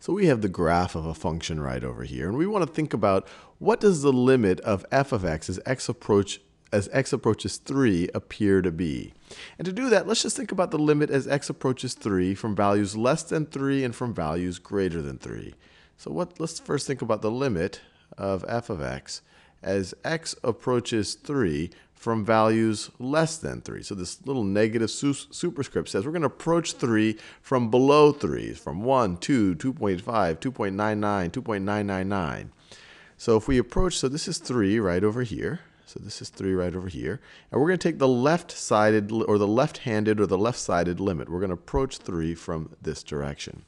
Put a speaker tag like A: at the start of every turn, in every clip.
A: So we have the graph of a function right over here. And we want to think about what does the limit of f of x as x approach as x approaches 3 appear to be. And to do that, let's just think about the limit as x approaches 3 from values less than 3 and from values greater than 3. So what, let's first think about the limit of f of x as x approaches 3 from values less than 3. So this little negative su superscript says we're going to approach 3 from below 3, from 1, 2, 2.5, 2.99, 2.999. So if we approach, so this is 3 right over here. So this is 3 right over here. And we're going to take the left-sided, or the left-handed, or the left-sided limit. We're going to approach 3 from this direction.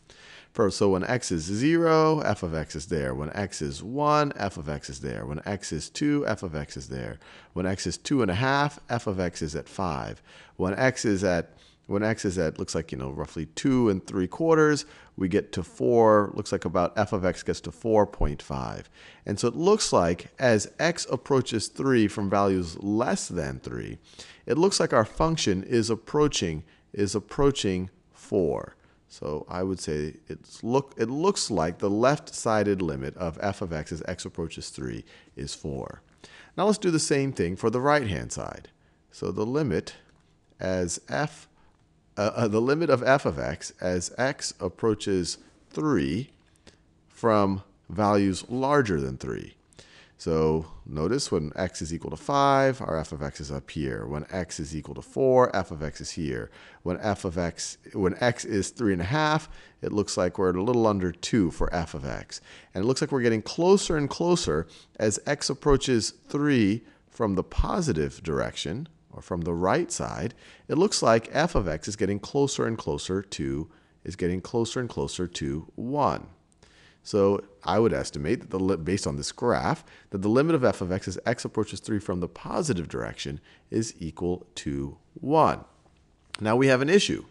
A: First, so when x is 0, f of x is there. When x is 1, f of x is there. When x is 2, f of x is there. When x is 2 and a half, f of x is at 5. When x is at when x is at looks like you know roughly 2 and 3 quarters, we get to 4, looks like about f of x gets to 4.5. And so it looks like as x approaches 3 from values less than 3, it looks like our function is approaching is approaching 4. So I would say it's look, it looks like the left-sided limit of f of x as x approaches 3 is 4. Now let's do the same thing for the right-hand side. So the limit as f, uh, uh, the limit of f of x as x approaches 3 from values larger than 3. So notice when x is equal to 5, our f of x is up here. When x is equal to 4, f of x is here. When f of x, when x is 3.5, it looks like we're at a little under 2 for f of x. And it looks like we're getting closer and closer as x approaches 3 from the positive direction, or from the right side. It looks like f of x is getting closer and closer to, is getting closer and closer to 1. So I would estimate that the based on this graph that the limit of f of x as x approaches 3 from the positive direction is equal to 1. Now we have an issue.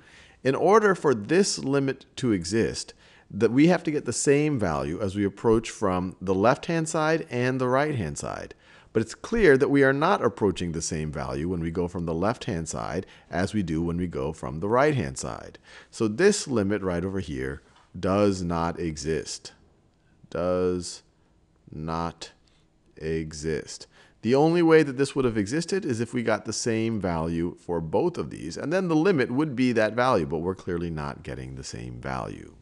A: In order for this limit to exist, that we have to get the same value as we approach from the left-hand side and the right-hand side. But it's clear that we are not approaching the same value when we go from the left-hand side as we do when we go from the right-hand side. So this limit right over here does not exist does not exist. The only way that this would have existed is if we got the same value for both of these, and then the limit would be that value, but we're clearly not getting the same value.